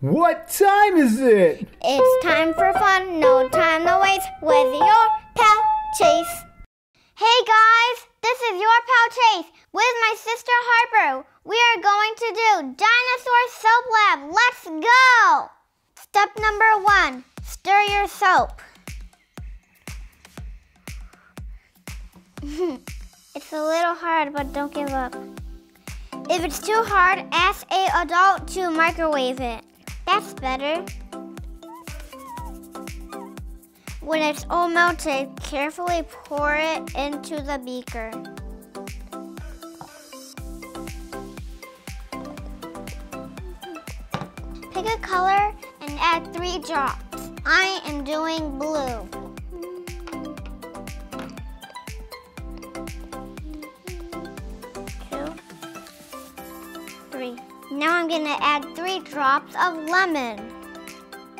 What time is it? It's time for fun, no time to waste with your pal Chase. Hey guys, this is your pal Chase with my sister Harper. We are going to do Dinosaur Soap Lab. Let's go! Step number one stir your soap. it's a little hard, but don't give up. If it's too hard, ask a adult to microwave it. That's better. When it's all melted, carefully pour it into the beaker. Pick a color and add three drops. I am doing blue. Now I'm gonna add three drops of lemon.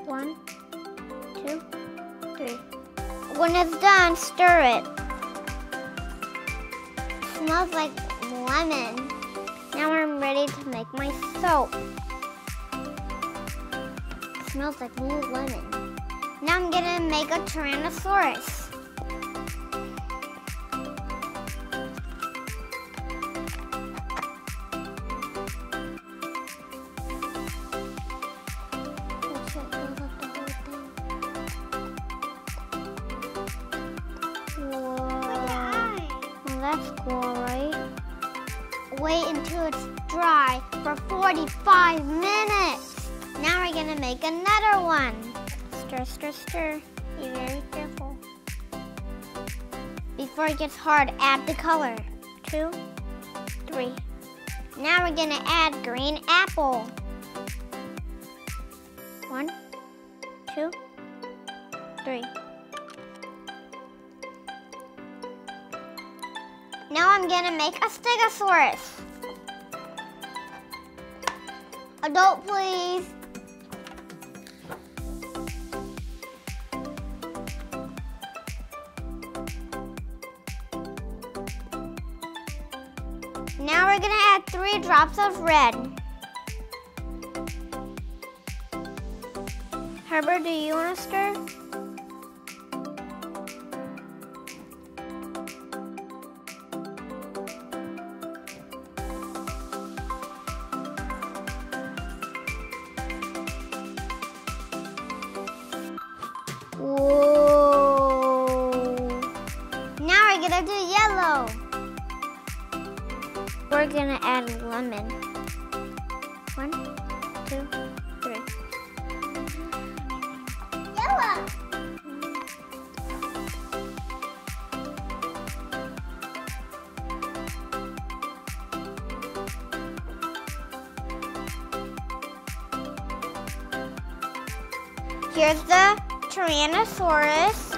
One, two, three. When it's done, stir it. smells like lemon. Now I'm ready to make my soap. smells like new lemon. Now I'm gonna make a Tyrannosaurus. That's right? Wait until it's dry for 45 minutes. Now we're gonna make another one. Stir, stir, stir. Be very careful. Before it gets hard, add the color. Two, three. Now we're gonna add green apple. One, two, three. Now I'm gonna make a Stegosaurus. Adult, please. Now we're gonna add three drops of red. Harper, do you wanna stir? Whoa. Now we're gonna do yellow. We're gonna add lemon. One, two, three. Yellow. Here's the Tyrannosaurus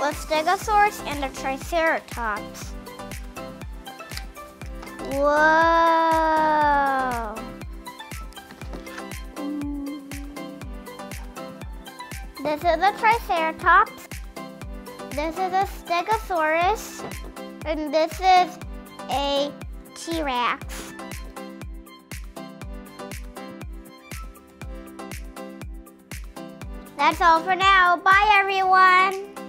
with Stegosaurus and the Triceratops. Whoa! This is a Triceratops. This is a Stegosaurus. And this is a T-Rex. That's all for now. Bye, everyone.